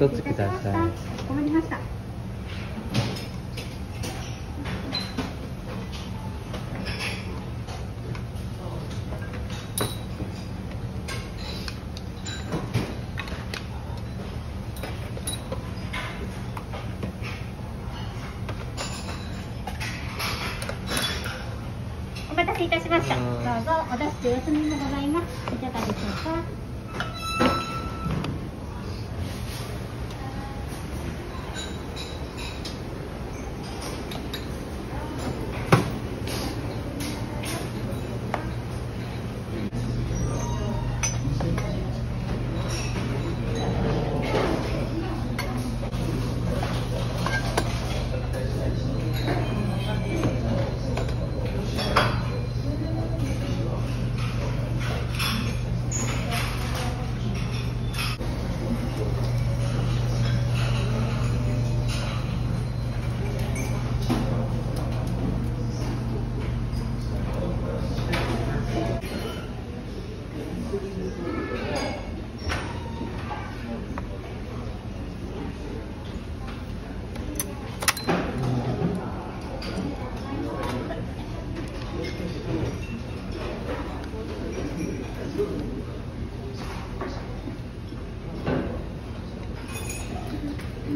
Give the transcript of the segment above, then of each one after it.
一つください困りましたお待たせいたしました。どうぞお出し中お休みもございます。いかがでしょうか。お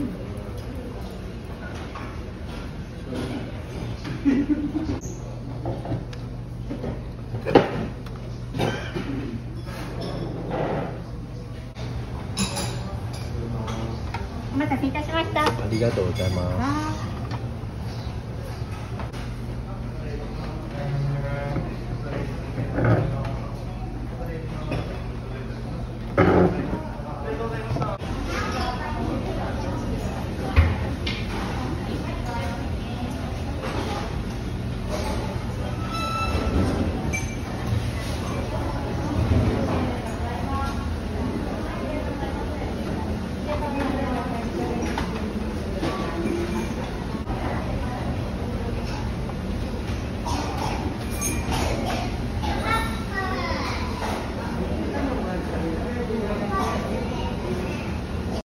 待たせいたしました。ありがとうございますは